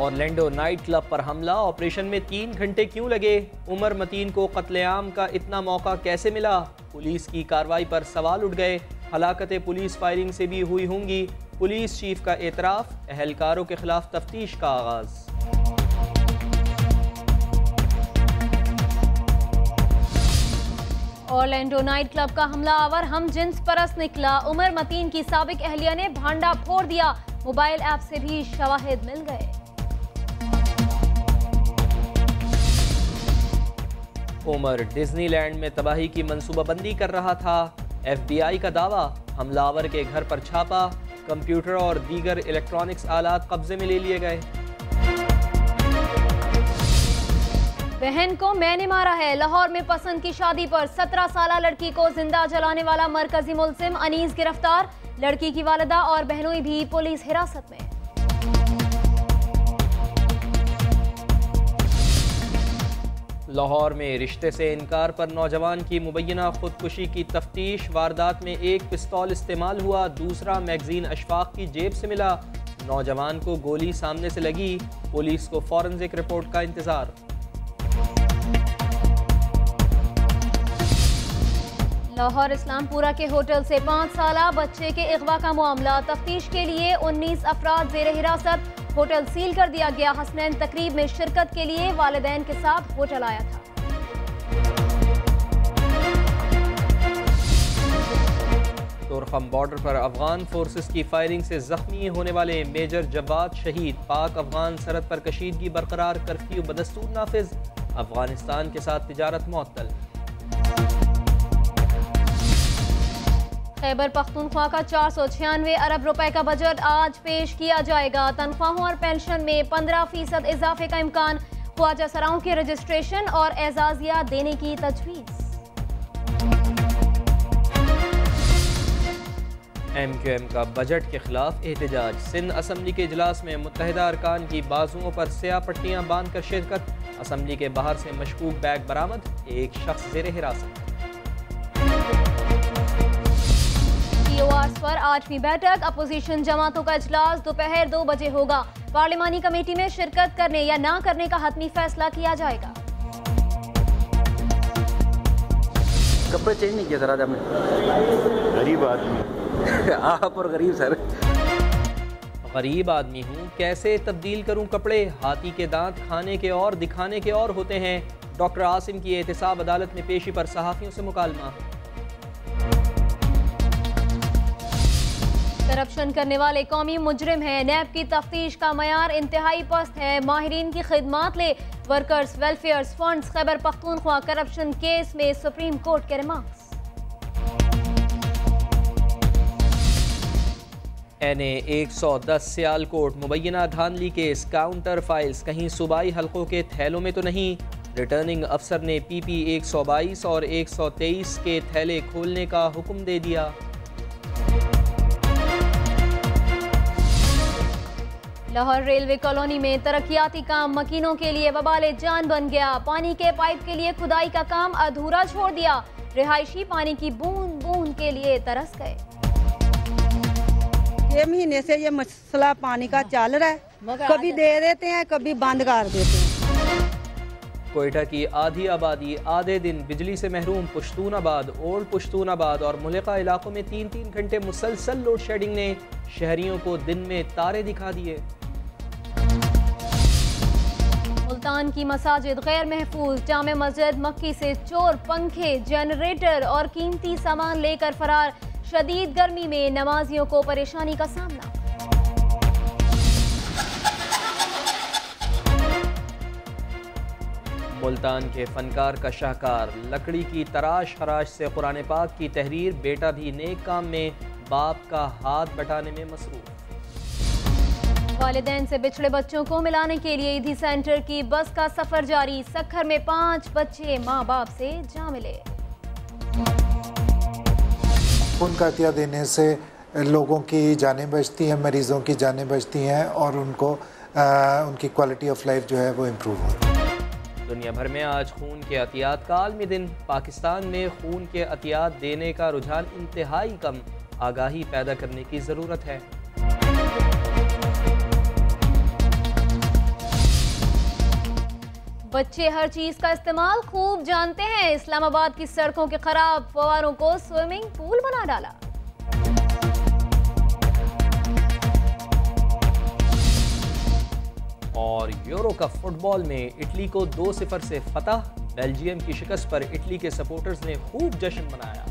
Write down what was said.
Orlando night club पर हमला। Operation में तीन घंटे क्यों लगे? उमर मतीन को कत्लेआम का इतना मौका कैसे मिला? पुलिस की कार्रवाई पर सवाल उठ गए। हलाकत पुलिस फायरिंग से भी हुई होंगी। पुलिस चीफ का एतराफ़, अहलकारों के खिलाफ तफ्तीश का आगाज़। ऑरलैंडो नाइट क्लब का हमलावर हम जिन्स परस निकला। उमर मतीन की सबक अहलिया ने भांडा फोड़ दिया। मोबाइल ऐप से भी शवाहिद मिल गए। उमर डिज्नीलैंड में तबाही की मनसूबाबंदी कर रहा था। एफबीआई का दावा, हमलावर के घर पर छापा, कंप्यूटर और दीगर इलेक्ट्रॉनिक्स आलात कब्जे में ले लिए गए। बहन को मैंने मारा है। लाहौर में पसंद की शादी पर सत्रह साल लड़की को ज़िंदा जलाने वाला मरकजी मुलजिम अनीस गिरफ़्तार। लड़की की वालदा और बहनोई भी पुलिस हिरासत में। लाहौर में रिश्ते से इनकार पर नौजवान की मुबैना खुदकुशी की तफ्तीश। वारदात में एक पिस्तौल इस्तेमाल हुआ, दूसरा मैगजीन अशफाक की जेब से मिला। नौजवान को गोली सामने से लगी। पुलिस को फॉरेंसिक रिपोर्ट का इंतज़ार। लाहौर इस्लामपुरा के होटल से पाँच साल बच्चे के अगवा का मामला। तफ्तीश के लिए उन्नीस अफराद जेर हिरासत होटल सील कर दिया गया। हसनैन तकरीब में शिरकत के लिए वालदेन के साथ होटल आया था। तुरखम बॉर्डर पर अफगान फोर्सेस की फायरिंग से जख्मी होने वाले मेजर जवाद शहीद, पाक अफगान सरहद पर कशीदगी बरकरार, कर्फ्यू बदस्तूर नाफिज, अफ़गानिस्तान के साथ तिजारत मअतल खैबर पख्तूनख्वा का चार सौ छियानवे अरब रुपए का बजट आज पेश किया जाएगा। तनख्वाहों और पेंशन में पंद्रह फ़ीसद इजाफे का इम्कान, ख्वाजा सराओं के रजिस्ट्रेशन और एजाजिया देने की तजवीज़। एम क्यू एम का बजट के खिलाफ एहतजाज। सिंध असम्बली के इजलास में मुतहदा अरकान की बाजुओं पर स्या पट्टियाँ बाँध कर शिरकत। असम्बली के बाहर से मशकूक बैग बरामद, एक शख्स जेर हिरासत पर आठवीं बैठक अपोजिशन जमातों का इजलास दोपहर दो बजे होगा। पार्लिमानी कमेटी में शिरकत करने या ना करने का हतमी फैसला किया जाएगा। कपड़े चेंज नहीं किया सर आज हमने। गरीब आदमी। आप और गरीब सर। गरीब आदमी हूँ कैसे तब्दील करूँ कपड़े? हाथी के दांत खाने के और दिखाने के और होते हैं। डॉक्टर आसिम की एहतसाब अदालत में पेशी पर सहाफ़ियों से मुकालमा। करप्शन करने वाले कौमी मुजरिम हैं। नैब की तफ्तीश का मैार इंतहाई पस्त है। माहरीन की खिदमात ले workers welfare fund Khyber Pakhtunkhwa corruption case में सुप्रीम कोर्ट के रिमार्क्स। एन ए एक सौ दस सियालकोट मुबैना धानली केस, काउंटर फाइल्स, कहीं सूबाई हलकों के थैलों में तो नहीं। रिटर्निंग अफसर ने पी पी एक सौ बाईस और एक सौ तेईस के थैले खोलने का हुक्म दे दिया। लाहौर रेलवे कॉलोनी में तरक्याती काम मकीनों के लिए बबाले जान बन गया। पानी के पाइप के लिए खुदाई का काम अधूरा छोड़ दिया। रिहायशी पानी की बूंद बूंद के लिए तरस गए। ये महीने से ये मसला पानी का चल रहा है। कभी दे देते हैं कभी बंद कर देते हैं। कोयटा की आधी आबादी आधे दिन बिजली से महरूम पुश्तूनाबाद ओल्ड पुश्तूनाबाद और मुलका इलाकों में तीन तीन घंटे मुसलसल लोड शेडिंग ने शहरियों को दिन में तारे दिखा दिए। मुल्तान की मसाजिद गैर महफूज जाम मस्जिद मक्की से चोर, पंखे, जनरेटर और कीमती सामान लेकर फरार। शदीद गर्मी में नमाजियों को परेशानी का सामना। मुल्तान के फनकार का शाहकार, लकड़ी की तराश खराश से कुरान पाक की तहरीर, बेटा भी नेक काम में, बाप का हाथ बटाने में मसरूफ। वालदेन से बिछड़े बच्चों को मिलाने के लिए ईदी सेंटर की बस का सफ़र जारी। सखर में पाँच बच्चे माँ बाप से जा मिले। खून का अतिया देने से लोगों की जानें बचती हैं मरीज़ों की जानें बचती हैं और उनको आ, उनकी क्वालिटी ऑफ़ लाइफ जो है वो इम्प्रूव हो। दुनिया भर में आज खून के अतियात का आलमी दिन। पाकिस्तान में खून के अतियात देने का रुझान इंतहाई कम। आगाही पैदा करने की ज़रूरत है। बच्चे हर चीज़ का इस्तेमाल खूब जानते हैं। इस्लामाबाद की सड़कों के खराब फवारों को स्विमिंग पूल बना डाला। और यूरो कप फुटबॉल में इटली को दो सिफर से फतह। बेल्जियम की शिकस्त पर इटली के सपोर्टर्स ने खूब जश्न मनाया।